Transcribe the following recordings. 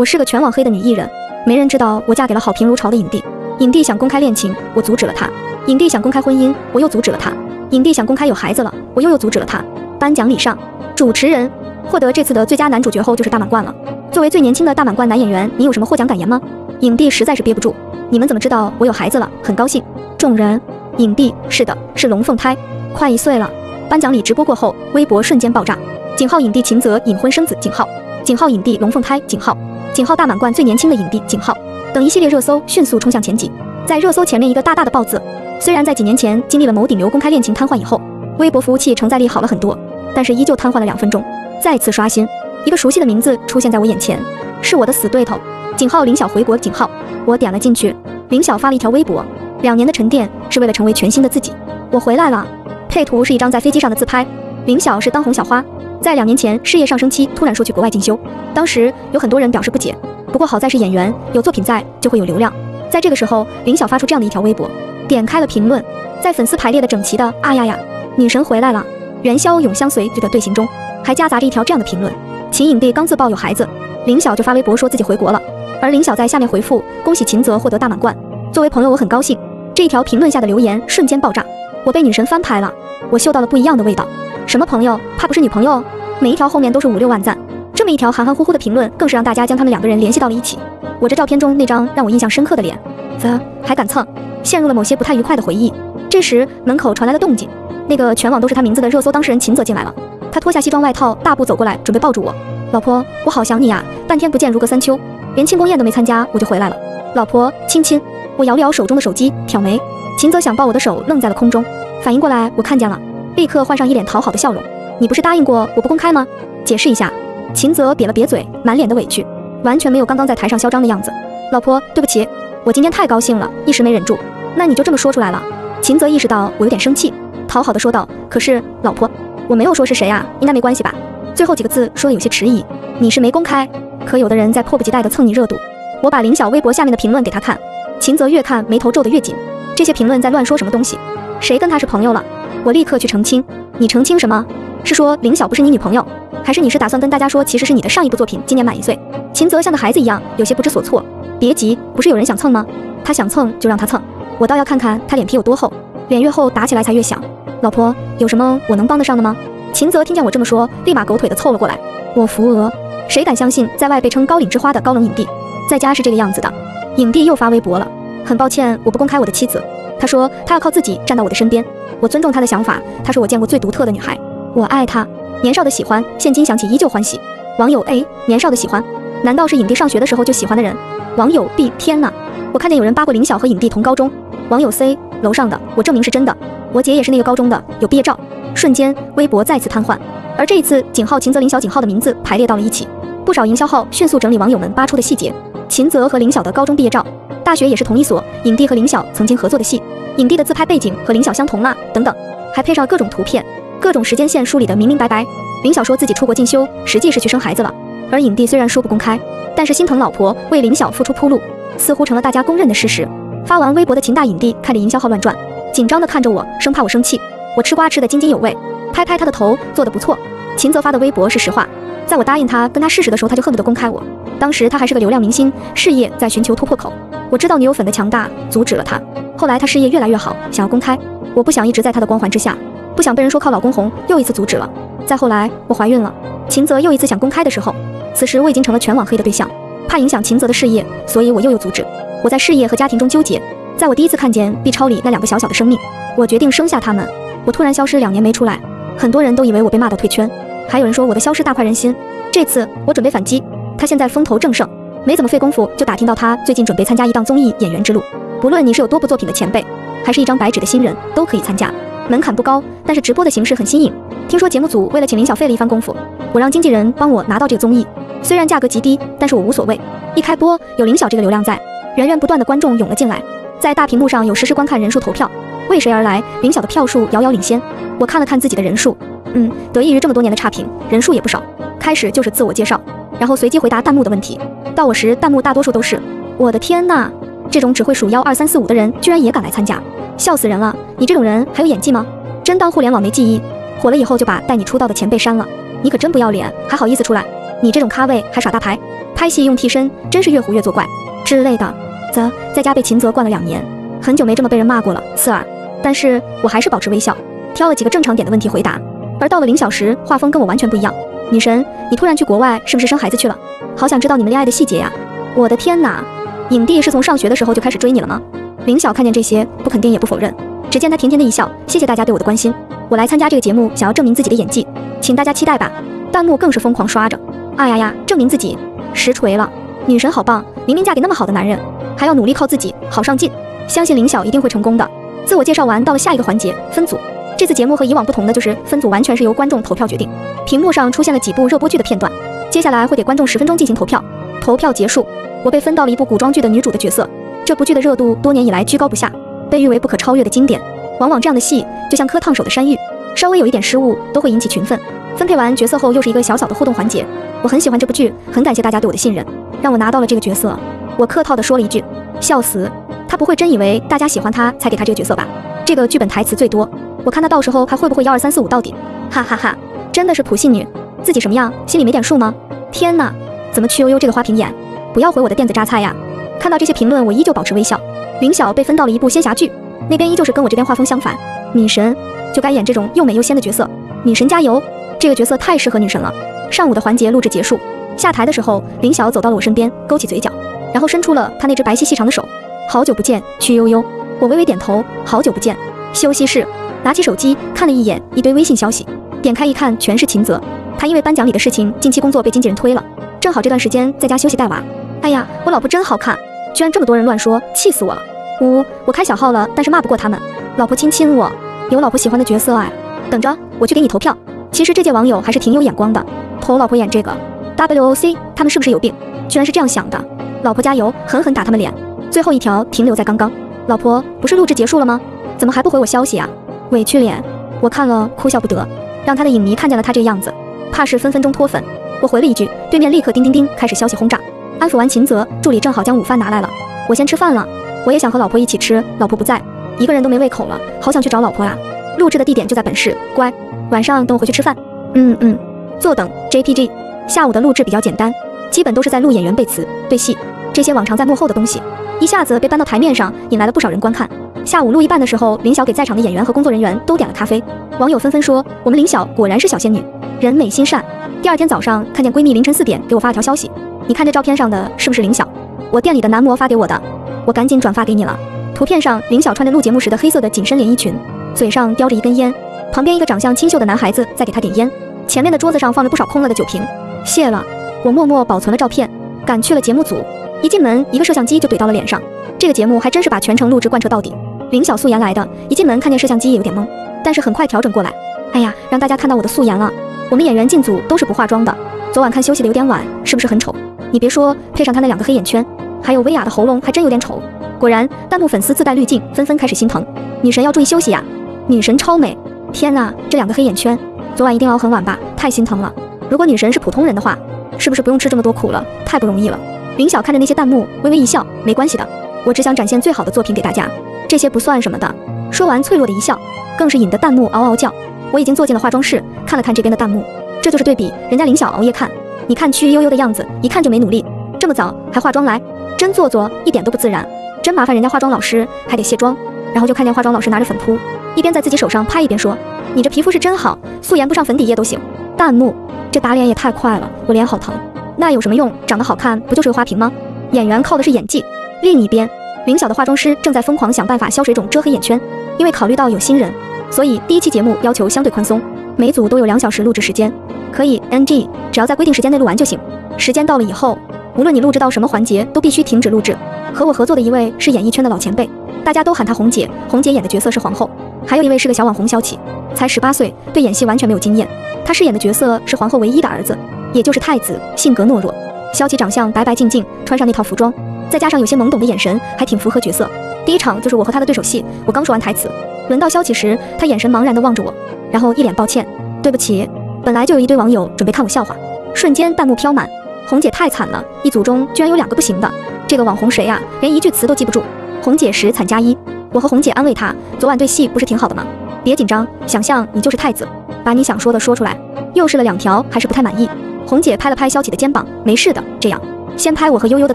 我是个全网黑的女艺人，没人知道我嫁给了好评如潮的影帝。影帝想公开恋情，我阻止了他；影帝想公开婚姻，我又阻止了他；影帝想公开有孩子了，我又又阻止了他。颁奖礼上，主持人获得这次的最佳男主角后就是大满贯了。作为最年轻的大满贯男演员，你有什么获奖感言吗？影帝实在是憋不住，你们怎么知道我有孩子了？很高兴。众人，影帝是的，是龙凤胎，快一岁了。颁奖礼直播过后，微博瞬间爆炸。井号影帝秦泽隐婚生子，井号井号影帝龙凤胎，井号。井号大满贯最年轻的影帝井号等一系列热搜迅速冲向前几，在热搜前面一个大大的爆字。虽然在几年前经历了某顶流公开恋情瘫痪以后，微博服务器承载力好了很多，但是依旧瘫痪了两分钟。再次刷新，一个熟悉的名字出现在我眼前，是我的死对头井号林晓回国井号。我点了进去，林晓发了一条微博：两年的沉淀是为了成为全新的自己，我回来了。配图是一张在飞机上的自拍，林晓是当红小花。在两年前事业上升期，突然说去国外进修，当时有很多人表示不解。不过好在是演员，有作品在就会有流量。在这个时候，林晓发出这样的一条微博，点开了评论，在粉丝排列的整齐的啊呀呀，女神回来了，元宵永相随这个队形中，还夹杂着一条这样的评论：秦影帝刚自曝有孩子，林晓就发微博说自己回国了。而林晓在下面回复：恭喜秦泽获得大满贯。作为朋友，我很高兴。这一条评论下的留言瞬间爆炸，我被女神翻拍了，我嗅到了不一样的味道。什么朋友？怕不是女朋友？每一条后面都是五六万赞，这么一条含含糊糊的评论，更是让大家将他们两个人联系到了一起。我这照片中那张让我印象深刻的脸，啧，还敢蹭，陷入了某些不太愉快的回忆。这时门口传来了动静，那个全网都是他名字的热搜当事人秦泽进来了。他脱下西装外套，大步走过来，准备抱住我。老婆，我好想你呀，半天不见如隔三秋，连庆功宴都没参加我就回来了。老婆，亲亲。我摇了摇手中的手机，挑眉。秦泽想抱我的手愣在了空中，反应过来我看见了。立刻换上一脸讨好的笑容。你不是答应过我不公开吗？解释一下。秦泽瘪了瘪嘴，满脸的委屈，完全没有刚刚在台上嚣张的样子。老婆，对不起，我今天太高兴了，一时没忍住。那你就这么说出来了。秦泽意识到我有点生气，讨好的说道：“可是，老婆，我没有说是谁啊，应该没关系吧？”最后几个字说的有些迟疑。你是没公开，可有的人在迫不及待的蹭你热度。我把林晓微博下面的评论给他看，秦泽越看眉头皱得越紧。这些评论在乱说什么东西？谁跟他是朋友了？我立刻去澄清，你澄清什么？是说林晓不是你女朋友，还是你是打算跟大家说，其实是你的上一部作品今年满一岁？秦泽像个孩子一样，有些不知所措。别急，不是有人想蹭吗？他想蹭就让他蹭，我倒要看看他脸皮有多厚，脸越厚打起来才越响。老婆，有什么我能帮得上的吗？秦泽听见我这么说，立马狗腿的凑了过来。我扶额，谁敢相信在外被称高岭之花的高冷影帝，在家是这个样子的？影帝又发微博了，很抱歉，我不公开我的妻子。他说他要靠自己站到我的身边。我尊重他的想法，她是我见过最独特的女孩，我爱她。年少的喜欢，现今想起依旧欢喜。网友 A，年少的喜欢，难道是影帝上学的时候就喜欢的人？网友 B，天哪，我看见有人扒过林晓和影帝同高中。网友 C，楼上的，我证明是真的，我姐也是那个高中的，有毕业照。瞬间，微博再次瘫痪，而这一次，景浩、秦泽、林晓、景浩的名字排列到了一起，不少营销号迅速整理网友们扒出的细节。秦泽和林晓的高中毕业照，大学也是同一所，影帝和林晓曾经合作的戏。影帝的自拍背景和林晓相同啦，等等，还配上各种图片，各种时间线梳理得明明白白。林晓说自己出国进修，实际是去生孩子了。而影帝虽然说不公开，但是心疼老婆，为林晓付出铺路，似乎成了大家公认的事实。发完微博的秦大影帝看着营销号乱转，紧张地看着我，生怕我生气。我吃瓜吃得津津有味，拍拍他的头，做得不错。秦泽发的微博是实话，在我答应他跟他试试的时候，他就恨不得公开我。当时他还是个流量明星，事业在寻求突破口。我知道女友粉的强大，阻止了他。后来他事业越来越好，想要公开，我不想一直在他的光环之下，不想被人说靠老公红，又一次阻止了。再后来我怀孕了，秦泽又一次想公开的时候，此时我已经成了全网黑的对象，怕影响秦泽的事业，所以我又有阻止。我在事业和家庭中纠结。在我第一次看见 B 超里那两个小小的生命，我决定生下他们。我突然消失两年没出来，很多人都以为我被骂到退圈，还有人说我的消失大快人心。这次我准备反击，他现在风头正盛，没怎么费功夫就打听到他最近准备参加一档综艺《演员之路》。不论你是有多部作品的前辈，还是一张白纸的新人，都可以参加，门槛不高，但是直播的形式很新颖。听说节目组为了请林晓费了一番功夫，我让经纪人帮我拿到这个综艺，虽然价格极低，但是我无所谓。一开播有林晓这个流量在，源源不断的观众涌了进来，在大屏幕上有实时观看人数投票，为谁而来？林晓的票数遥遥领先。我看了看自己的人数，嗯，得益于这么多年的差评，人数也不少。开始就是自我介绍，然后随机回答弹幕的问题，到我时弹幕大多数都是我的天呐！这种只会数幺二三四五的人，居然也敢来参加，笑死人了！你这种人还有演技吗？真当互联网没记忆？火了以后就把带你出道的前辈删了？你可真不要脸，还好意思出来？你这种咖位还耍大牌，拍戏用替身，真是越胡越作怪之类的。啧，在家被秦泽惯了两年，很久没这么被人骂过了。刺耳，但是我还是保持微笑，挑了几个正常点的问题回答。而到了临小时，画风跟我完全不一样。女神，你突然去国外，是不是生孩子去了？好想知道你们恋爱的细节呀！我的天哪，影帝是从上学的时候就开始追你了吗？林晓看见这些，不肯定也不否认。只见他甜甜的一笑，谢谢大家对我的关心。我来参加这个节目，想要证明自己的演技，请大家期待吧。弹幕更是疯狂刷着，啊呀呀，证明自己，实锤了！女神好棒，明明嫁给那么好的男人，还要努力靠自己，好上进。相信林晓一定会成功的。自我介绍完，到了下一个环节，分组。这次节目和以往不同的就是分组完全是由观众投票决定。屏幕上出现了几部热播剧的片段，接下来会给观众十分钟进行投票。投票结束，我被分到了一部古装剧的女主的角色。这部剧的热度多年以来居高不下，被誉为不可超越的经典。往往这样的戏就像磕烫手的山芋，稍微有一点失误都会引起群愤。分配完角色后，又是一个小小的互动环节。我很喜欢这部剧，很感谢大家对我的信任，让我拿到了这个角色。我客套的说了一句：“笑死。”他不会真以为大家喜欢他才给他这个角色吧？这个剧本台词最多。我看他到时候还会不会幺二三四五到底？哈哈哈，真的是普信女，自己什么样心里没点数吗？天哪，怎么去悠悠这个花瓶眼？不要回我的电子榨菜呀！看到这些评论，我依旧保持微笑。林晓被分到了一部仙侠剧，那边依旧是跟我这边画风相反。女神就该演这种又美又仙的角色，女神加油！这个角色太适合女神了。上午的环节录制结束，下台的时候，林晓走到了我身边，勾起嘴角，然后伸出了他那只白皙细长的手。好久不见，曲悠悠。我微微点头，好久不见。休息室。拿起手机看了一眼一堆微信消息，点开一看，全是秦泽。他因为颁奖礼的事情，近期工作被经纪人推了，正好这段时间在家休息带娃。哎呀，我老婆真好看，居然这么多人乱说，气死我了。呜，我开小号了，但是骂不过他们。老婆亲亲我，有老婆喜欢的角色哎。等着，我去给你投票。其实这届网友还是挺有眼光的，投老婆演这个 WOC，他们是不是有病？居然是这样想的。老婆加油，狠狠打他们脸。最后一条停留在刚刚，老婆不是录制结束了吗？怎么还不回我消息啊？委屈脸，我看了哭笑不得，让他的影迷看见了他这样子，怕是分分钟脱粉。我回了一句，对面立刻叮叮叮开始消息轰炸。安抚完秦泽，助理正好将午饭拿来了，我先吃饭了。我也想和老婆一起吃，老婆不在，一个人都没胃口了，好想去找老婆呀。录制的地点就在本市，乖，晚上等我回去吃饭。嗯嗯，坐等 JPG。下午的录制比较简单，基本都是在录演员背词、对戏这些往常在幕后的东西，一下子被搬到台面上，引来了不少人观看。下午录一半的时候，林晓给在场的演员和工作人员都点了咖啡。网友纷纷说：“我们林晓果然是小仙女，人美心善。”第二天早上，看见闺蜜凌晨四点给我发了条消息：“你看这照片上的是不是林晓？我店里的男模发给我的，我赶紧转发给你了。”图片上，林晓穿着录节目时的黑色的紧身连衣裙，嘴上叼着一根烟，旁边一个长相清秀的男孩子在给她点烟。前面的桌子上放着不少空了的酒瓶。谢了，我默默保存了照片，赶去了节目组。一进门，一个摄像机就怼到了脸上。这个节目还真是把全程录制贯彻到底。林晓素颜来的，一进门看见摄像机也有点懵，但是很快调整过来。哎呀，让大家看到我的素颜了。我们演员进组都是不化妆的。昨晚看休息的有点晚，是不是很丑？你别说，配上他那两个黑眼圈，还有薇娅的喉咙，还真有点丑。果然，弹幕粉丝自带滤镜，纷纷开始心疼。女神要注意休息呀，女神超美。天呐，这两个黑眼圈，昨晚一定熬很晚吧？太心疼了。如果女神是普通人的话，是不是不用吃这么多苦了？太不容易了。林晓看着那些弹幕，微微一笑，没关系的，我只想展现最好的作品给大家。这些不算什么的。说完，脆弱的一笑，更是引得弹幕嗷嗷叫。我已经坐进了化妆室，看了看这边的弹幕，这就是对比。人家林晓熬夜看，你看曲悠悠的样子，一看就没努力，这么早还化妆来，真做作，一点都不自然，真麻烦人家化妆老师还得卸妆。然后就看见化妆老师拿着粉扑，一边在自己手上拍，一边说：“你这皮肤是真好，素颜不上粉底液都行。”弹幕，这打脸也太快了，我脸好疼。那有什么用？长得好看不就是个花瓶吗？演员靠的是演技。另一边。林晓的化妆师正在疯狂想办法消水肿、遮黑眼圈，因为考虑到有新人，所以第一期节目要求相对宽松，每组都有两小时录制时间，可以 NG，只要在规定时间内录完就行。时间到了以后，无论你录制到什么环节，都必须停止录制。和我合作的一位是演艺圈的老前辈，大家都喊她红姐。红姐演的角色是皇后，还有一位是个小网红萧启，才十八岁，对演戏完全没有经验。他饰演的角色是皇后唯一的儿子，也就是太子，性格懦弱。萧启长相白白净净，穿上那套服装。再加上有些懵懂的眼神，还挺符合角色。第一场就是我和他的对手戏，我刚说完台词，轮到萧启时，他眼神茫然地望着我，然后一脸抱歉，对不起。本来就有一堆网友准备看我笑话，瞬间弹幕飘满，红姐太惨了，一组中居然有两个不行的，这个网红谁啊？连一句词都记不住。红姐十惨加一。我和红姐安慰她，昨晚对戏不是挺好的吗？别紧张，想象你就是太子，把你想说的说出来。又试了两条，还是不太满意。红姐拍了拍萧启的肩膀，没事的，这样，先拍我和悠悠的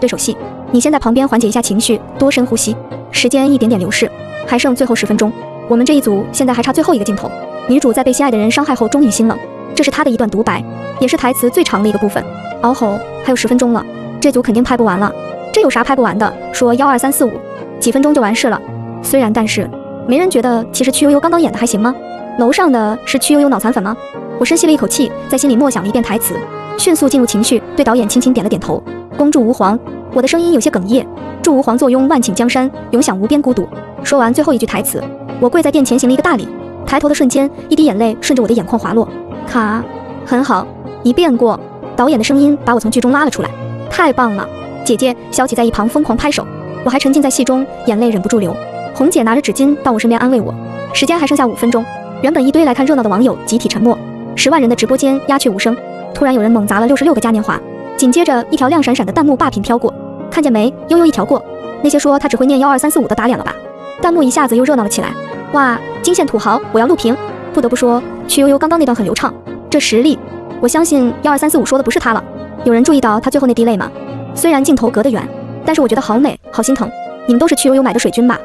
对手戏，你先在旁边缓解一下情绪，多深呼吸。时间一点点流逝，还剩最后十分钟，我们这一组现在还差最后一个镜头。女主在被心爱的人伤害后终于心冷，这是她的一段独白，也是台词最长的一个部分。嗷吼，还有十分钟了，这组肯定拍不完了。这有啥拍不完的？说幺二三四五，几分钟就完事了。虽然，但是没人觉得其实曲悠悠刚刚演的还行吗？楼上的是曲悠悠脑残粉吗？我深吸了一口气，在心里默想了一遍台词，迅速进入情绪，对导演轻轻点了点头。恭祝吾皇，我的声音有些哽咽。祝吾皇坐拥万顷江山，永享无边孤独。说完最后一句台词，我跪在殿前行了一个大礼。抬头的瞬间，一滴眼泪顺着我的眼眶滑落。卡，很好，一遍过。导演的声音把我从剧中拉了出来。太棒了，姐姐！小启在一旁疯狂拍手。我还沉浸在戏中，眼泪忍不住流。红姐拿着纸巾到我身边安慰我。时间还剩下五分钟。原本一堆来看热闹的网友集体沉默，十万人的直播间鸦雀无声。突然有人猛砸了六十六个嘉年华，紧接着一条亮闪闪的弹幕霸屏飘过，看见没？悠悠一条过。那些说他只会念幺二三四五的打脸了吧？弹幕一下子又热闹了起来。哇，惊现土豪！我要录屏。不得不说，曲悠悠刚刚那段很流畅，这实力，我相信幺二三四五说的不是他了。有人注意到他最后那滴泪吗？虽然镜头隔得远，但是我觉得好美，好心疼。你们都是曲悠悠买的水军吧？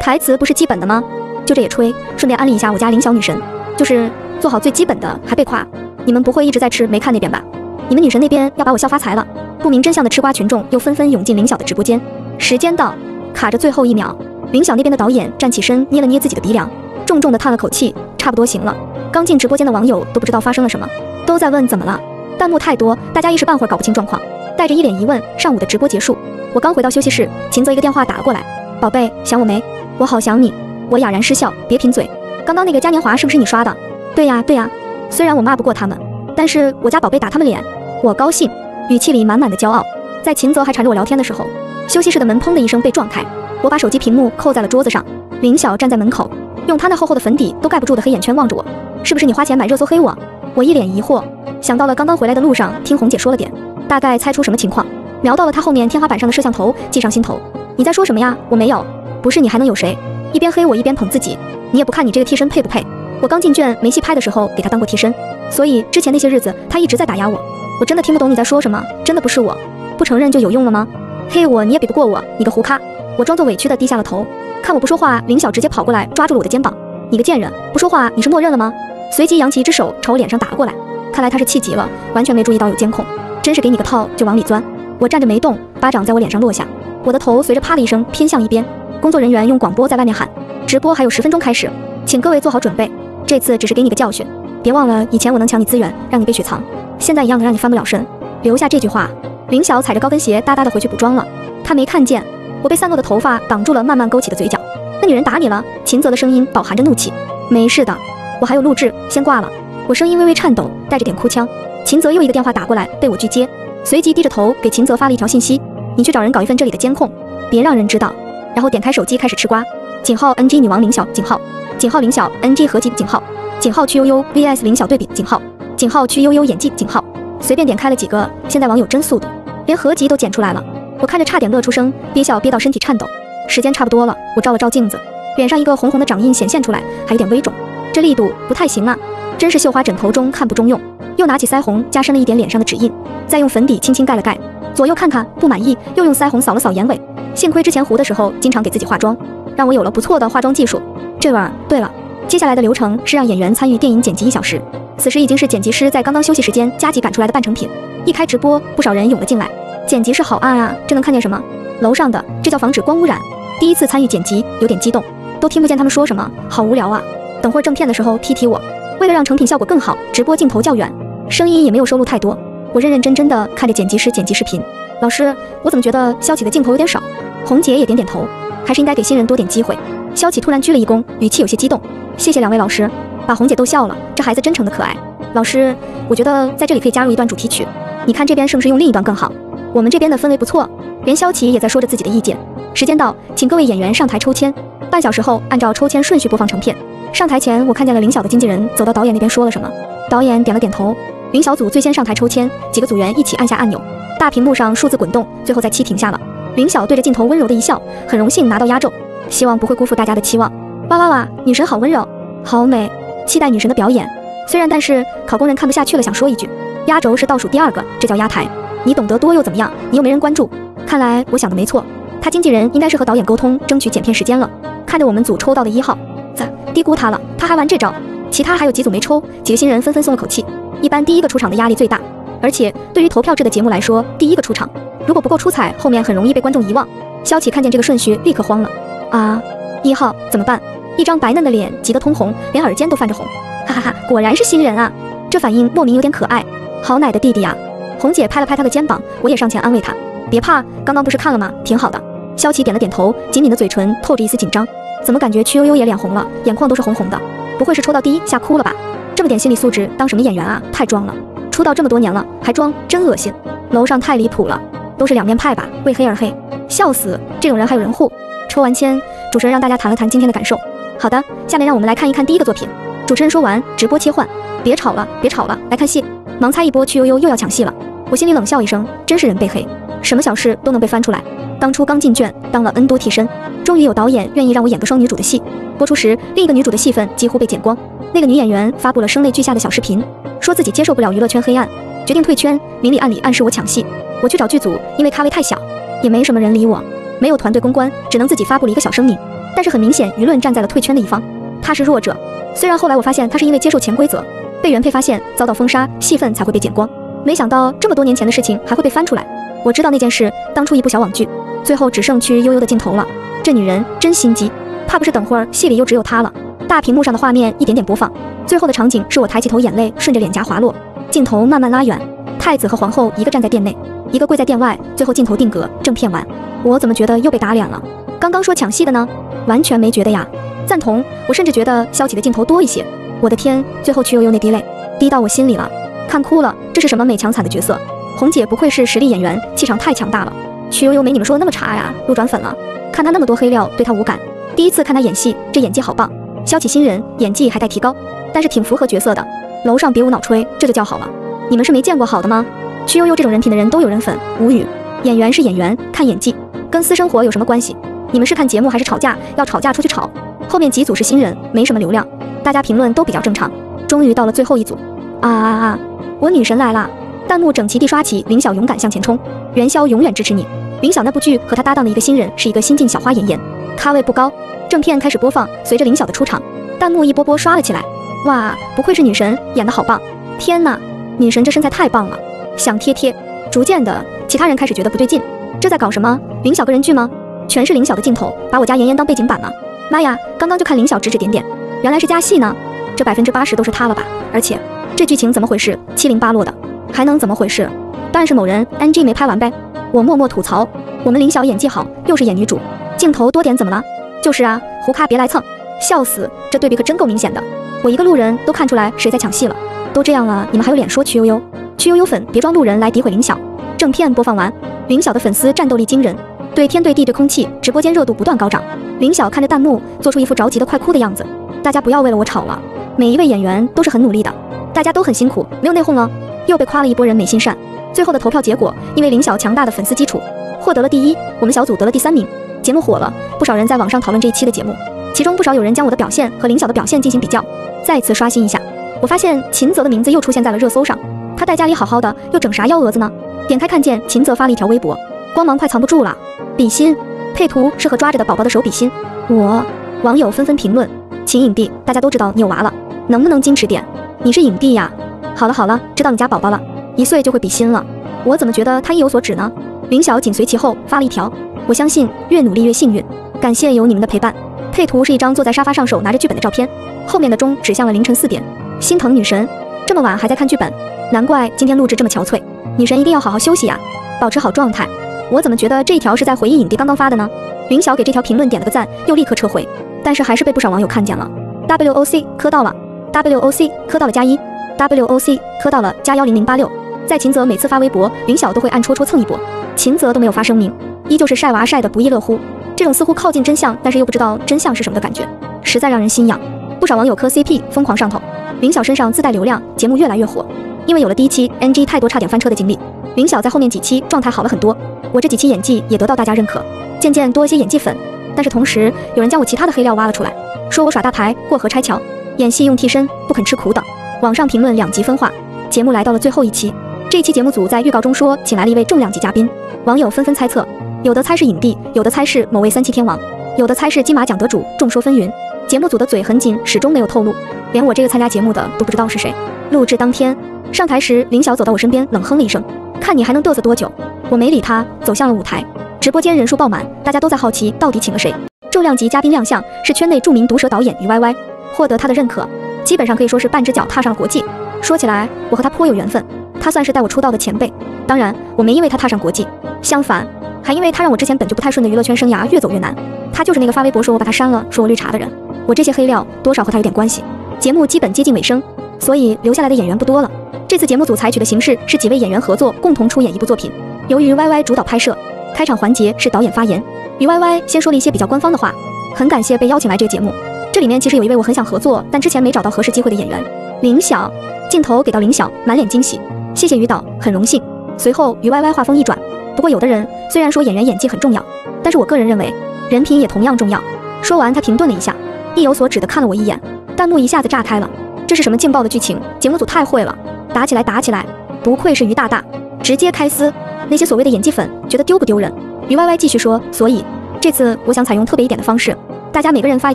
台词不是基本的吗？就这也吹，顺便安利一下我家林小女神，就是做好最基本的还被夸。你们不会一直在吃没看那边吧？你们女神那边要把我笑发财了。不明真相的吃瓜群众又纷纷涌进林晓的直播间。时间到，卡着最后一秒，林晓那边的导演站起身，捏了捏自己的鼻梁，重重的叹了口气，差不多行了。刚进直播间的网友都不知道发生了什么，都在问怎么了。弹幕太多，大家一时半会儿搞不清状况，带着一脸疑问。上午的直播结束，我刚回到休息室，秦泽一个电话打了过来，宝贝，想我没？我好想你。我哑然失笑，别贫嘴。刚刚那个嘉年华是不是你刷的？对呀，对呀。虽然我骂不过他们，但是我家宝贝打他们脸，我高兴。语气里满满的骄傲。在秦泽还缠着我聊天的时候，休息室的门砰的一声被撞开，我把手机屏幕扣在了桌子上。林晓站在门口，用他那厚厚的粉底都盖不住的黑眼圈望着我。是不是你花钱买热搜黑我？我一脸疑惑，想到了刚刚回来的路上听红姐说了点，大概猜出什么情况，瞄到了他后面天花板上的摄像头，计上心头。你在说什么呀？我没有，不是你还能有谁？一边黑我一边捧自己，你也不看你这个替身配不配？我刚进圈没戏拍的时候给他当过替身，所以之前那些日子他一直在打压我。我真的听不懂你在说什么，真的不是我，不承认就有用了吗？黑我你也比不过我，你个胡咖！我装作委屈的低下了头，看我不说话，林晓直接跑过来抓住了我的肩膀，你个贱人，不说话你是默认了吗？随即扬起一只手朝我脸上打了过来，看来他是气急了，完全没注意到有监控，真是给你个套就往里钻。我站着没动，巴掌在我脸上落下，我的头随着啪的一声偏向一边。工作人员用广播在外面喊：“直播还有十分钟开始，请各位做好准备。这次只是给你个教训，别忘了以前我能抢你资源，让你被雪藏，现在一样能让你翻不了身。”留下这句话，林晓踩着高跟鞋哒哒的回去补妆了。她没看见我被散落的头发挡住了慢慢勾起的嘴角。那女人打你了？秦泽的声音饱含着怒气。没事的，我还有录制，先挂了。我声音微微颤抖，带着点哭腔。秦泽又一个电话打过来，被我拒接，随即低着头给秦泽发了一条信息：“你去找人搞一份这里的监控，别让人知道。”然后点开手机开始吃瓜，井号 NG 女王林晓，井号。井号林晓 NG 合集，井号。井号曲悠悠 VS 林晓对比，井号。井号曲悠悠演技，井号。随便点开了几个，现在网友真速度，连合集都剪出来了，我看着差点乐出声，憋笑憋到身体颤抖。时间差不多了，我照了照镜子，脸上一个红红的掌印显现出来，还有点微肿，这力度不太行啊，真是绣花枕头中看不中用。又拿起腮红加深了一点脸上的指印，再用粉底轻轻盖了盖，左右看看不满意，又用腮红扫了扫眼尾。幸亏之前糊的时候经常给自己化妆，让我有了不错的化妆技术。这味儿。对了，接下来的流程是让演员参与电影剪辑一小时。此时已经是剪辑师在刚刚休息时间加急赶出来的半成品。一开直播，不少人涌了进来。剪辑室好暗啊，这能看见什么？楼上的，这叫防止光污染。第一次参与剪辑，有点激动，都听不见他们说什么，好无聊啊。等会儿正片的时候踢踢我。为了让成品效果更好，直播镜头较远，声音也没有收录太多。我认认真真的看着剪辑师剪辑视频。老师，我怎么觉得肖启的镜头有点少？红姐也点点头，还是应该给新人多点机会。萧启突然鞠了一躬，语气有些激动：“谢谢两位老师，把红姐逗笑了。这孩子真诚的可爱。老师，我觉得在这里可以加入一段主题曲，你看这边是不是用另一段更好？我们这边的氛围不错。”连萧启也在说着自己的意见。时间到，请各位演员上台抽签。半小时后，按照抽签顺序播放成片。上台前，我看见了林晓的经纪人走到导演那边说了什么。导演点了点头。林小组最先上台抽签，几个组员一起按下按钮，大屏幕上数字滚动，最后在七停下了。林晓对着镜头温柔的一笑，很荣幸拿到压轴，希望不会辜负大家的期望。哇哇哇，女神好温柔，好美，期待女神的表演。虽然，但是考工人看不下去了，想说一句，压轴是倒数第二个，这叫压台。你懂得多又怎么样？你又没人关注。看来我想的没错，他经纪人应该是和导演沟通，争取剪片时间了。看着我们组抽到的一号，咋低估他了？他还玩这招？其他还有几组没抽，几个新人纷纷松了口气。一般第一个出场的压力最大，而且对于投票制的节目来说，第一个出场如果不够出彩，后面很容易被观众遗忘。萧启看见这个顺序，立刻慌了。啊，一号怎么办？一张白嫩的脸急得通红，连耳尖都泛着红。哈哈哈，果然是新人啊！这反应莫名有点可爱。好奶的弟弟呀！红姐拍了拍他的肩膀，我也上前安慰他，别怕，刚刚不是看了吗？挺好的。萧琪点了点头，紧抿的嘴唇透着一丝紧张。怎么感觉曲悠悠也脸红了，眼眶都是红红的？不会是抽到第一吓哭了吧？这么点心理素质，当什么演员啊？太装了！出道这么多年了，还装，真恶心！楼上太离谱了，都是两面派吧？为黑而黑，笑死！这种人还有人护？抽完签，主持人让大家谈了谈今天的感受。好的，下面让我们来看一看第一个作品。主持人说完，直播切换，别吵了，别吵了，来看戏。盲猜一波，曲悠悠又要抢戏了。我心里冷笑一声，真是人被黑，什么小事都能被翻出来。当初刚进圈，当了 N 多替身，终于有导演愿意让我演个双女主的戏。播出时，另一个女主的戏份几乎被剪光。那个女演员发布了声泪俱下的小视频，说自己接受不了娱乐圈黑暗，决定退圈，明里暗里暗示我抢戏。我去找剧组，因为咖位太小，也没什么人理我，没有团队公关，只能自己发布了一个小声明。但是很明显，舆论站在了退圈的一方，他是弱者。虽然后来我发现他是因为接受潜规则，被原配发现遭到封杀，戏份才会被剪光。没想到这么多年前的事情还会被翻出来。我知道那件事，当初一部小网剧，最后只剩曲悠悠的镜头了。这女人真心机，怕不是等会儿戏里又只有她了。大屏幕上的画面一点点播放，最后的场景是我抬起头，眼泪顺着脸颊滑落。镜头慢慢拉远，太子和皇后一个站在殿内，一个跪在殿外。最后镜头定格，正片完。我怎么觉得又被打脸了？刚刚说抢戏的呢，完全没觉得呀。赞同，我甚至觉得萧启的镜头多一些。我的天，最后曲悠悠那滴泪，滴到我心里了。看哭了，这是什么美强惨的角色？红姐不愧是实力演员，气场太强大了。曲悠悠没你们说的那么差呀，路转粉了。看她那么多黑料，对她无感。第一次看她演戏，这演技好棒。肖启新人，演技还待提高，但是挺符合角色的。楼上别无脑吹，这就叫好了。你们是没见过好的吗？曲悠悠这种人品的人都有人粉，无语。演员是演员，看演技，跟私生活有什么关系？你们是看节目还是吵架？要吵架出去吵。后面几组是新人，没什么流量，大家评论都比较正常。终于到了最后一组。啊啊啊！我女神来了！弹幕整齐地刷起，林晓勇敢向前冲，元宵永远支持你。林晓那部剧和她搭档的一个新人是一个新晋小花妍妍，咖位不高。正片开始播放，随着林晓的出场，弹幕一波波刷了起来。哇，不愧是女神，演得好棒！天哪，女神这身材太棒了，想贴贴。逐渐的，其他人开始觉得不对劲，这在搞什么？林晓个人剧吗？全是林晓的镜头，把我家妍妍当背景板了。妈呀，刚刚就看林晓指指点点，原来是加戏呢。这百分之八十都是他了吧？而且这剧情怎么回事？七零八落的，还能怎么回事？当然是某人 NG 没拍完呗。我默默吐槽，我们林晓演技好，又是演女主，镜头多点怎么了？就是啊，胡咖别来蹭，笑死！这对比可真够明显的，我一个路人都看出来谁在抢戏了。都这样了，你们还有脸说曲悠悠？曲悠悠粉别装路人来诋毁林晓。正片播放完，林晓的粉丝战斗力惊人，对天对地对空气，直播间热度不断高涨。林晓看着弹幕，做出一副着急的快哭的样子。大家不要为了我吵了。每一位演员都是很努力的，大家都很辛苦，没有内讧了。又被夸了一波人美心善。最后的投票结果，因为林晓强大的粉丝基础，获得了第一，我们小组得了第三名。节目火了，不少人在网上讨论这一期的节目，其中不少有人将我的表现和林晓的表现进行比较。再次刷新一下，我发现秦泽的名字又出现在了热搜上。他在家里好好的，又整啥幺蛾子呢？点开看见秦泽发了一条微博，光芒快藏不住了，比心配图是和抓着的宝宝的手比心。我网友纷纷评论，秦影帝，大家都知道你有娃了。能不能矜持点？你是影帝呀！好了好了，知道你家宝宝了，一岁就会比心了。我怎么觉得他意有所指呢？林晓紧随其后发了一条：我相信越努力越幸运，感谢有你们的陪伴。配图是一张坐在沙发上手拿着剧本的照片，后面的钟指向了凌晨四点。心疼女神，这么晚还在看剧本，难怪今天录制这么憔悴。女神一定要好好休息呀，保持好状态。我怎么觉得这一条是在回忆影帝刚刚发的呢？林晓给这条评论点了个赞，又立刻撤回，但是还是被不少网友看见了。WOC 磕到了。WOC 磕到了加一，WOC 磕到了加幺零零八六。在秦泽每次发微博，林晓都会暗戳戳蹭一波，秦泽都没有发声明，依旧是晒娃晒得不亦乐乎。这种似乎靠近真相，但是又不知道真相是什么的感觉，实在让人心痒。不少网友磕 CP 疯狂上头，林晓身上自带流量，节目越来越火。因为有了第一期 NG 太多差点翻车的经历，林晓在后面几期状态好了很多。我这几期演技也得到大家认可，渐渐多一些演技粉。但是同时有人将我其他的黑料挖了出来，说我耍大牌、过河拆桥。演戏用替身，不肯吃苦等，网上评论两极分化。节目来到了最后一期，这期节目组在预告中说，请来了一位重量级嘉宾，网友纷纷猜测，有的猜是影帝，有的猜是某位三栖天王，有的猜是金马奖得主，众说纷纭。节目组的嘴很紧，始终没有透露，连我这个参加节目的都不知道是谁。录制当天上台时，林晓走到我身边，冷哼了一声：“看你还能嘚瑟多久？”我没理他，走向了舞台。直播间人数爆满，大家都在好奇到底请了谁。重量级嘉宾亮相，是圈内著名毒舌导演于歪歪，获得他的认可，基本上可以说是半只脚踏上了国际。说起来，我和他颇有缘分，他算是带我出道的前辈。当然，我没因为他踏上国际，相反，还因为他让我之前本就不太顺的娱乐圈生涯越走越难。他就是那个发微博说我把他删了，说我绿茶的人。我这些黑料多少和他有点关系。节目基本接近尾声，所以留下来的演员不多了。这次节目组采取的形式是几位演员合作，共同出演一部作品，由于 Y Y 主导拍摄。开场环节是导演发言，于 Y Y 先说了一些比较官方的话，很感谢被邀请来这个节目。这里面其实有一位我很想合作，但之前没找到合适机会的演员林晓。镜头给到林晓，满脸惊喜，谢谢于导，很荣幸。随后于 Y Y 话锋一转，不过有的人虽然说演员演技很重要，但是我个人认为人品也同样重要。说完他停顿了一下，意有所指的看了我一眼，弹幕一下子炸开了，这是什么劲爆的剧情？节目组太会了，打起来打起来，不愧是于大大，直接开撕。那些所谓的演技粉觉得丢不丢人？于 Y Y 继续说，所以这次我想采用特别一点的方式，大家每个人发一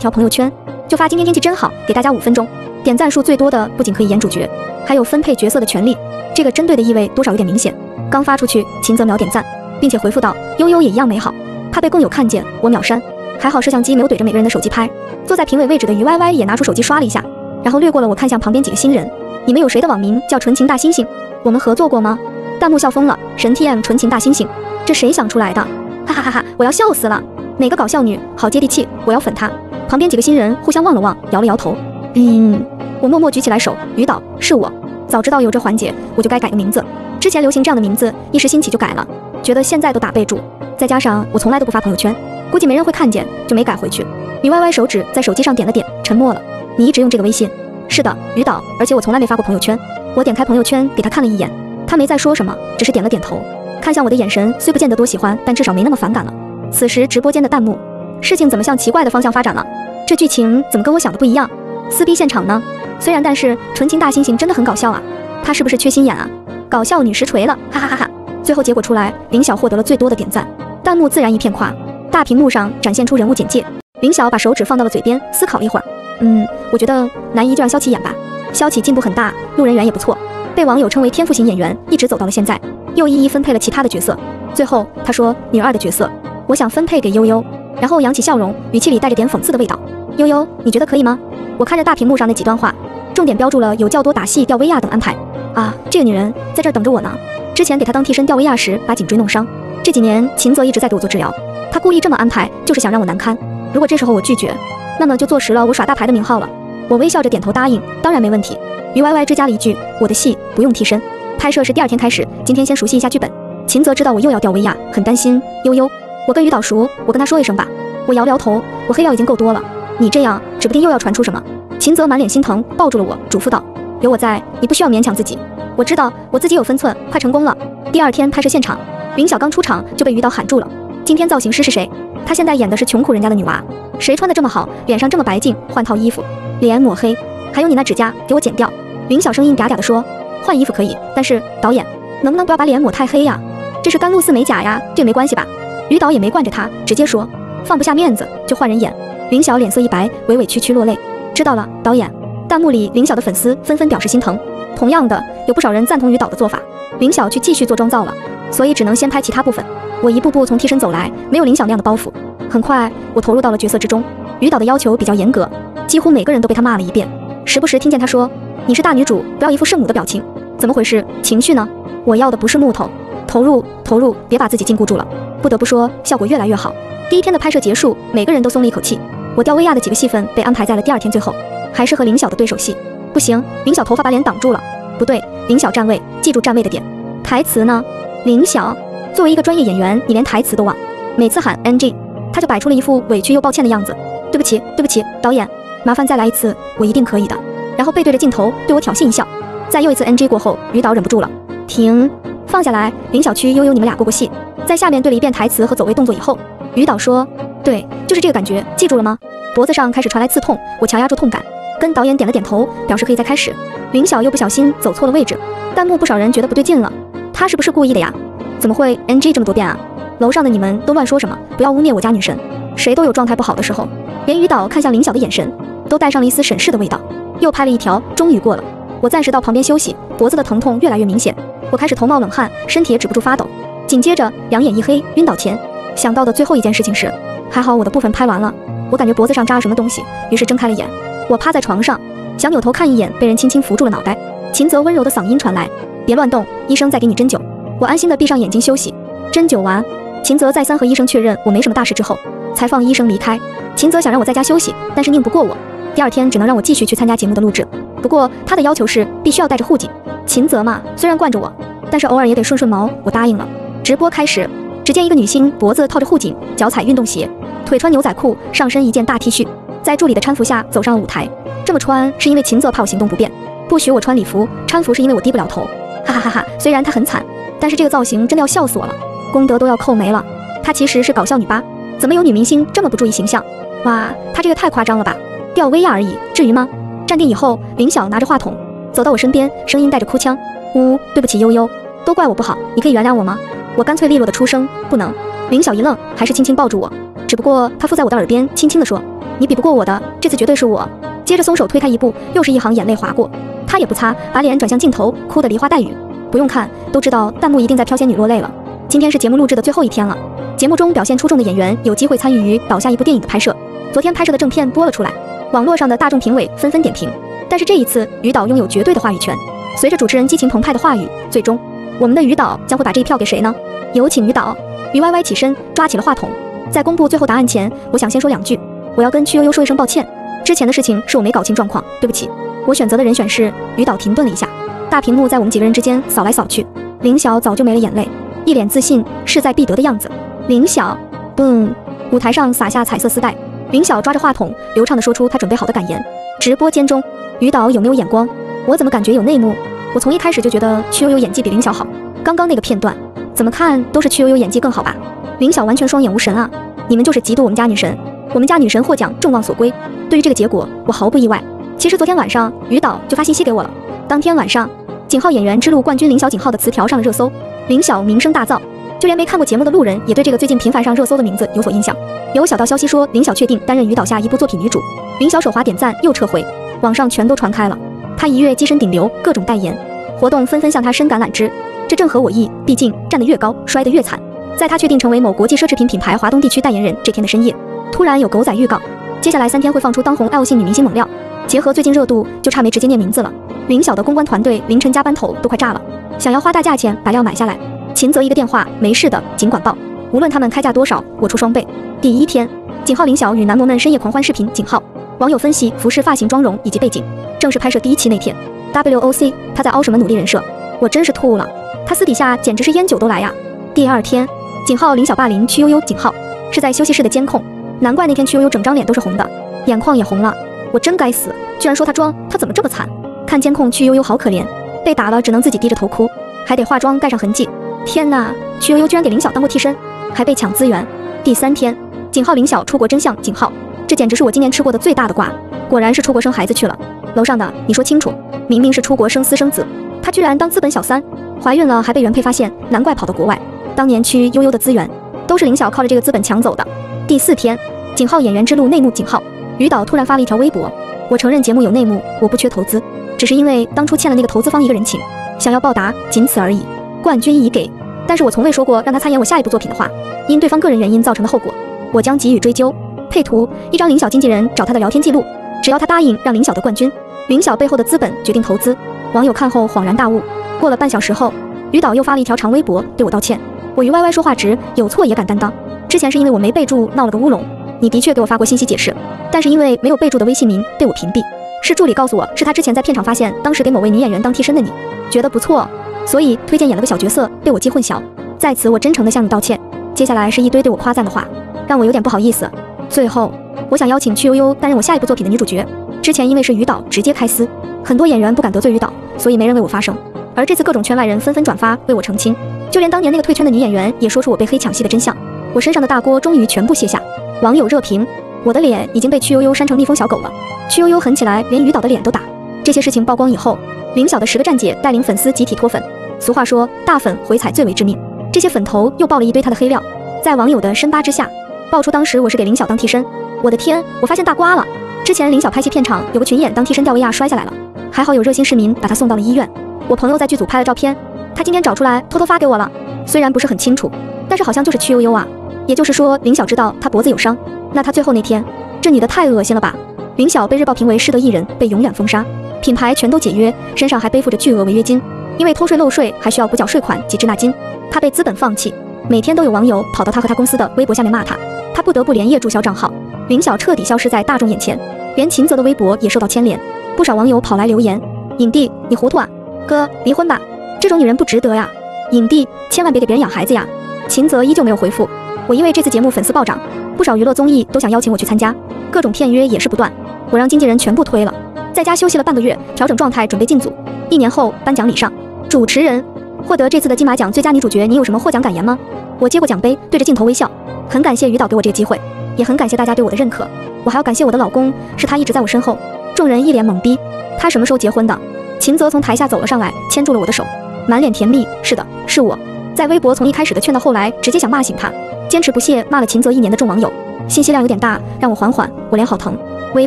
条朋友圈，就发今天天气真好，给大家五分钟，点赞数最多的不仅可以演主角，还有分配角色的权利。这个针对的意味多少有点明显。刚发出去，秦泽秒点赞，并且回复道悠悠也一样美好，怕被共友看见，我秒删。还好摄像机没有怼着每个人的手机拍。坐在评委位置的于歪歪也拿出手机刷了一下，然后略过了我，看向旁边几个新人，你们有谁的网名叫纯情大猩猩？我们合作过吗？弹幕笑疯了，神 TM 纯情大猩猩，这谁想出来的？哈哈哈哈！我要笑死了，哪个搞笑女好接地气，我要粉她。旁边几个新人互相望了望，摇了摇头。嗯，我默默举起来手，于导是我。早知道有这环节，我就该改个名字。之前流行这样的名字，一时兴起就改了，觉得现在都打备注。再加上我从来都不发朋友圈，估计没人会看见，就没改回去。你歪歪手指在手机上点了点，沉默了。你一直用这个微信？是的，于导，而且我从来没发过朋友圈。我点开朋友圈给他看了一眼。他没再说什么，只是点了点头，看向我的眼神虽不见得多喜欢，但至少没那么反感了。此时直播间的弹幕，事情怎么向奇怪的方向发展了？这剧情怎么跟我想的不一样？撕逼现场呢？虽然，但是纯情大猩猩真的很搞笑啊！他是不是缺心眼啊？搞笑女实锤了，哈哈哈哈！最后结果出来，林晓获得了最多的点赞，弹幕自然一片夸。大屏幕上展现出人物简介，林晓把手指放到了嘴边，思考了一会儿，嗯，我觉得男一就让萧琪演吧，萧琪进步很大，路人缘也不错。被网友称为天赋型演员，一直走到了现在，又一一分配了其他的角色。最后他说：“女二的角色，我想分配给悠悠。”然后扬起笑容，语气里带着点讽刺的味道：“悠悠，你觉得可以吗？”我看着大屏幕上那几段话，重点标注了有较多打戏、吊威亚等安排。啊，这个女人在这儿等着我呢。之前给她当替身吊威亚时，把颈椎弄伤。这几年秦泽一直在给我做治疗，他故意这么安排，就是想让我难堪。如果这时候我拒绝，那么就坐实了我耍大牌的名号了。我微笑着点头答应，当然没问题。于歪歪追加了一句：“我的戏不用替身，拍摄是第二天开始，今天先熟悉一下剧本。”秦泽知道我又要吊威亚，很担心。悠悠，我跟于导熟，我跟他说一声吧。我摇了摇头，我黑料已经够多了，你这样指不定又要传出什么。秦泽满脸心疼，抱住了我，嘱咐道：“有我在，你不需要勉强自己。我知道我自己有分寸，快成功了。”第二天拍摄现场，林晓刚出场就被于导喊住了。今天造型师是谁？他现在演的是穷苦人家的女娃，谁穿的这么好，脸上这么白净？换套衣服，脸抹黑，还有你那指甲，给我剪掉。林晓声音嗲嗲地说：“换衣服可以，但是导演能不能不要把脸抹太黑呀？这是甘露寺美甲呀，这没关系吧？”于导也没惯着他，直接说：“放不下面子就换人演。”林晓脸色一白，委委屈屈落泪。知道了，导演。弹幕里林晓的粉丝纷纷表示心疼。同样的，有不少人赞同于导的做法。林晓去继续做妆造了，所以只能先拍其他部分。我一步步从替身走来，没有林晓那样的包袱。很快，我投入到了角色之中。于导的要求比较严格，几乎每个人都被他骂了一遍，时不时听见他说。你是大女主，不要一副圣母的表情，怎么回事？情绪呢？我要的不是木头，投入，投入，别把自己禁锢住了。不得不说，效果越来越好。第一天的拍摄结束，每个人都松了一口气。我吊威亚的几个戏份被安排在了第二天最后，还是和林晓的对手戏。不行，林晓头发把脸挡住了。不对，林晓站位，记住站位的点。台词呢？林晓，作为一个专业演员，你连台词都忘。每次喊 NG，他就摆出了一副委屈又抱歉的样子。对不起，对不起，导演，麻烦再来一次，我一定可以的。然后背对着镜头对我挑衅一笑，在又一次 NG 过后，于导忍不住了，停，放下来。林小区悠悠，你们俩过过戏，在下面对了一遍台词和走位动作以后，于导说，对，就是这个感觉，记住了吗？脖子上开始传来刺痛，我强压住痛感，跟导演点了点头，表示可以再开始。林晓又不小心走错了位置，弹幕不少人觉得不对劲了，他是不是故意的呀？怎么会 NG 这么多遍啊？楼上的你们都乱说什么？不要污蔑我家女神，谁都有状态不好的时候。连于导看向林晓的眼神都带上了一丝审视的味道，又拍了一条，终于过了。我暂时到旁边休息，脖子的疼痛越来越明显，我开始头冒冷汗，身体也止不住发抖。紧接着两眼一黑，晕倒前想到的最后一件事情是，还好我的部分拍完了。我感觉脖子上扎了什么东西，于是睁开了眼。我趴在床上，想扭头看一眼，被人轻轻扶住了脑袋。秦泽温柔的嗓音传来：“别乱动，医生在给你针灸。”我安心的闭上眼睛休息。针灸完，秦泽再三和医生确认我没什么大事之后，才放医生离开。秦泽想让我在家休息，但是拧不过我，第二天只能让我继续去参加节目的录制。不过他的要求是必须要带着护颈。秦泽嘛，虽然惯着我，但是偶尔也得顺顺毛。我答应了。直播开始，只见一个女星脖子套着护颈，脚踩运动鞋，腿穿牛仔裤，上身一件大 T 恤，在助理的搀扶下走上了舞台。这么穿是因为秦泽怕我行动不便，不许我穿礼服；搀扶是因为我低不了头。哈哈哈哈！虽然她很惨，但是这个造型真的要笑死我了，功德都要扣没了。她其实是搞笑女吧？怎么有女明星这么不注意形象？哇，她这个太夸张了吧？吊威亚而已，至于吗？站定以后，林晓拿着话筒走到我身边，声音带着哭腔：“呜，对不起悠悠，都怪我不好，你可以原谅我吗？”我干脆利落的出声：“不能。”林晓一愣，还是轻轻抱住我。只不过他附在我的耳边，轻轻地说：“你比不过我的，这次绝对是我。”接着松手推开一步，又是一行眼泪划过。他也不擦，把脸转向镜头，哭得梨花带雨。不用看，都知道弹幕一定在飘仙女落泪了。今天是节目录制的最后一天了，节目中表现出众的演员有机会参与于导下一部电影的拍摄。昨天拍摄的正片播了出来，网络上的大众评委纷纷点评。但是这一次，于导拥有绝对的话语权。随着主持人激情澎湃的话语，最终。我们的于导将会把这一票给谁呢？有请于导。于歪歪起身，抓起了话筒。在公布最后答案前，我想先说两句。我要跟曲悠悠说一声抱歉，之前的事情是我没搞清状况，对不起。我选择的人选是于导。停顿了一下，大屏幕在我们几个人之间扫来扫去。林晓早就没了眼泪，一脸自信、势在必得的样子。林晓，boom，舞台上洒下彩色丝带。林晓抓着话筒，流畅地说出他准备好的感言。直播间中，于导有没有眼光？我怎么感觉有内幕？我从一开始就觉得曲悠悠演技比林晓好，刚刚那个片段怎么看都是曲悠悠演技更好吧？林晓完全双眼无神啊！你们就是嫉妒我们家女神，我们家女神获奖众望所归。对于这个结果，我毫不意外。其实昨天晚上于导就发信息给我了。当天晚上，景浩演员之路冠军林晓景浩的词条上了热搜，林晓名声大噪，就连没看过节目的路人也对这个最近频繁上热搜的名字有所印象。有小道消息说林晓确定担任于导下一部作品女主，林晓手滑点赞又撤回，网上全都传开了。她一跃跻身顶流，各种代言活动纷纷向他伸橄榄枝，这正合我意。毕竟站得越高，摔得越惨。在他确定成为某国际奢侈品品牌华东地区代言人这天的深夜，突然有狗仔预告，接下来三天会放出当红 L 系女明星猛料。结合最近热度，就差没直接念名字了。林晓的公关团队凌晨加班头都快炸了，想要花大价钱把料买下来。秦泽一个电话，没事的，尽管报，无论他们开价多少，我出双倍。第一天，景浩林晓与男模们深夜狂欢视频。景浩网友分析服饰、发型、妆容以及背景。正式拍摄第一期那天，WOC 他在凹什么努力人设，我真是吐了。他私底下简直是烟酒都来呀。第二天，景浩林小霸凌曲悠悠，景浩是在休息室的监控，难怪那天曲悠悠整张脸都是红的，眼眶也红了。我真该死，居然说他装，他怎么这么惨？看监控，曲悠悠好可怜，被打了只能自己低着头哭，还得化妆盖上痕迹。天哪，曲悠悠居然给林晓当过替身，还被抢资源。第三天，景浩林晓出国真相，景浩这简直是我今年吃过的最大的瓜，果然是出国生孩子去了。楼上的，你说清楚，明明是出国生私生子，他居然当资本小三，怀孕了还被原配发现，难怪跑到国外。当年曲悠悠的资源都是林晓靠着这个资本抢走的。第四天，景浩演员之路内幕，景浩于导突然发了一条微博，我承认节目有内幕，我不缺投资，只是因为当初欠了那个投资方一个人情，想要报答，仅此而已。冠军已给，但是我从未说过让他参演我下一部作品。的话，因对方个人原因造成的后果，我将给予追究。配图一张林晓经纪人找他的聊天记录，只要他答应让林晓得冠军。林晓背后的资本决定投资，网友看后恍然大悟。过了半小时后，于导又发了一条长微博对我道歉。我于歪歪说话直，有错也敢担当。之前是因为我没备注闹了个乌龙，你的确给我发过信息解释，但是因为没有备注的微信名被我屏蔽。是助理告诉我是他之前在片场发现当时给某位女演员当替身的你，觉得不错，所以推荐演了个小角色被我记混淆。在此我真诚的向你道歉。接下来是一堆对我夸赞的话，让我有点不好意思。最后，我想邀请曲悠悠担任我下一部作品的女主角。之前因为是于导直接开撕，很多演员不敢得罪于导，所以没人为我发声。而这次各种圈外人纷纷转发为我澄清，就连当年那个退圈的女演员也说出我被黑抢戏的真相。我身上的大锅终于全部卸下。网友热评：我的脸已经被曲悠悠扇成逆风小狗了，曲悠悠狠起来连于导的脸都打。这些事情曝光以后，林晓的十个站姐带领粉丝集体脱粉。俗话说，大粉回踩最为致命。这些粉头又爆了一堆他的黑料，在网友的深扒之下，爆出当时我是给林晓当替身。我的天，我发现大瓜了！之前林晓拍戏片场有个群演当替身吊威亚摔下来了，还好有热心市民把他送到了医院。我朋友在剧组拍了照片，他今天找出来偷偷发给我了，虽然不是很清楚，但是好像就是曲悠悠啊。也就是说，林晓知道他脖子有伤，那他最后那天，这女的太恶心了吧！林晓被日报评为失德艺人，被永远封杀，品牌全都解约，身上还背负着巨额违约金，因为偷税漏税还需要补缴税款及滞纳金，他被资本放弃，每天都有网友跑到他和他公司的微博下面骂他，他不得不连夜注销账号。林晓彻底消失在大众眼前，连秦泽的微博也受到牵连。不少网友跑来留言：“影帝，你糊涂啊！哥，离婚吧，这种女人不值得呀！影帝，千万别给别人养孩子呀！”秦泽依旧没有回复。我因为这次节目粉丝暴涨，不少娱乐综艺都想邀请我去参加，各种片约也是不断。我让经纪人全部推了，在家休息了半个月，调整状态，准备进组。一年后颁奖礼上，主持人获得这次的金马奖最佳女主角，你有什么获奖感言吗？我接过奖杯，对着镜头微笑，很感谢于导给我这个机会。也很感谢大家对我的认可，我还要感谢我的老公，是他一直在我身后。众人一脸懵逼，他什么时候结婚的？秦泽从台下走了上来，牵住了我的手，满脸甜蜜。是的，是我。在微博从一开始的劝到后来，直接想骂醒他，坚持不懈骂了秦泽一年的众网友，信息量有点大，让我缓缓。我脸好疼，微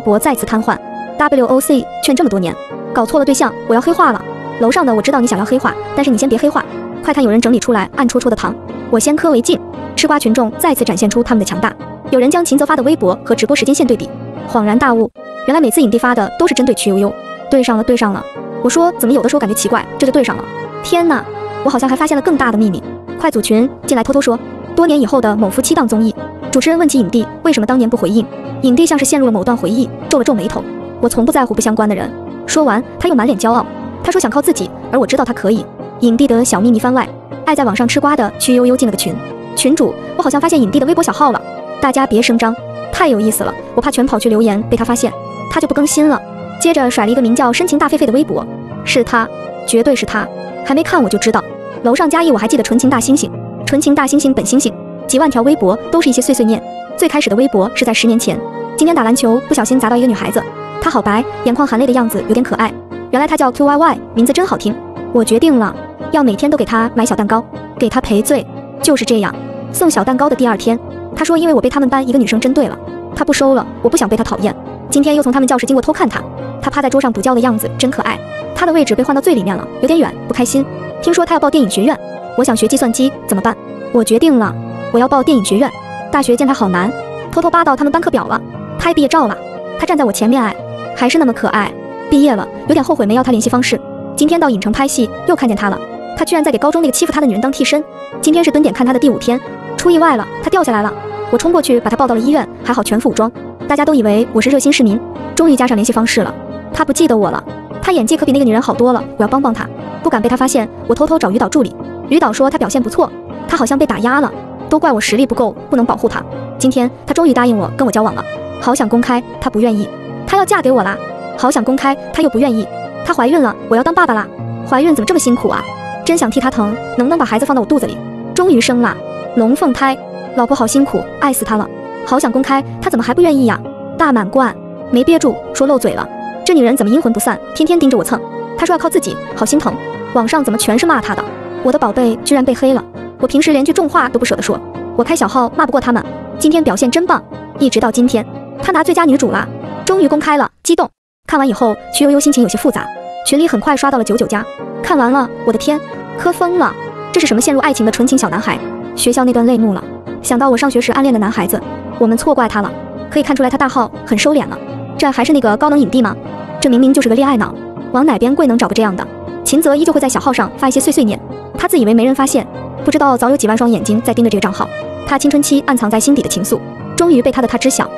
博再次瘫痪。WOC 劝这么多年，搞错了对象，我要黑化了。楼上的我知道你想要黑化，但是你先别黑化。快看，有人整理出来暗戳戳的糖，我先磕为敬。吃瓜群众再次展现出他们的强大。有人将秦泽发的微博和直播时间线对比，恍然大悟，原来每次影帝发的都是针对曲悠悠，对上了，对上了。我说怎么有的时候感觉奇怪，这就对上了。天哪，我好像还发现了更大的秘密。快组群进来偷偷说，多年以后的某夫妻档综艺，主持人问起影帝为什么当年不回应，影帝像是陷入了某段回忆，皱了皱眉头。我从不在乎不相关的人。说完，他又满脸骄傲，他说想靠自己，而我知道他可以。影帝的小秘密番外，爱在网上吃瓜的曲悠悠进了个群，群主，我好像发现影帝的微博小号了。大家别声张，太有意思了，我怕全跑去留言被他发现，他就不更新了。接着甩了一个名叫深情大狒狒的微博，是他，绝对是他，还没看我就知道。楼上加一，我还记得纯情大猩猩，纯情大猩猩本猩猩，几万条微博都是一些碎碎念。最开始的微博是在十年前，今天打篮球不小心砸到一个女孩子，她好白，眼眶含泪的样子有点可爱。原来她叫 QYY，名字真好听。我决定了，要每天都给她买小蛋糕，给她赔罪。就是这样，送小蛋糕的第二天。他说：“因为我被他们班一个女生针对了，他不收了。我不想被他讨厌。今天又从他们教室经过偷看他，他趴在桌上补觉的样子真可爱。他的位置被换到最里面了，有点远，不开心。听说他要报电影学院，我想学计算机，怎么办？我决定了，我要报电影学院。大学见他好难，偷偷扒到他们班课表了，拍毕业照了。他站在我前面，哎，还是那么可爱。毕业了，有点后悔没要他联系方式。今天到影城拍戏，又看见他了。他居然在给高中那个欺负他的女人当替身。今天是蹲点看他的第五天，出意外了，他掉下来了。”我冲过去把他抱到了医院，还好全副武装。大家都以为我是热心市民，终于加上联系方式了。他不记得我了，他演技可比那个女人好多了。我要帮帮他，不敢被他发现。我偷偷找于导助理，于导说他表现不错，他好像被打压了，都怪我实力不够，不能保护他。今天他终于答应我跟我交往了，好想公开，他不愿意。她要嫁给我啦，好想公开，她又不愿意。她怀孕了，我要当爸爸啦。怀孕怎么这么辛苦啊？真想替她疼，能不能把孩子放到我肚子里？终于生了龙凤胎。老婆好辛苦，爱死她了，好想公开，她怎么还不愿意呀？大满贯没憋住，说漏嘴了。这女人怎么阴魂不散，天天盯着我蹭？她说要靠自己，好心疼。网上怎么全是骂她的？我的宝贝居然被黑了。我平时连句重话都不舍得说，我开小号骂不过他们。今天表现真棒，一直到今天，她拿最佳女主了，终于公开了，激动。看完以后，曲悠悠心情有些复杂，群里很快刷到了九九加。看完了，我的天，磕疯了。这是什么陷入爱情的纯情小男孩？学校那段泪目了。想到我上学时暗恋的男孩子，我们错怪他了。可以看出来他大号很收敛了。这还是那个高能影帝吗？这明明就是个恋爱脑，往哪边跪能找个这样的？秦泽依旧会在小号上发一些碎碎念，他自以为没人发现，不知道早有几万双眼睛在盯着这个账号。他青春期暗藏在心底的情愫，终于被他的他知晓。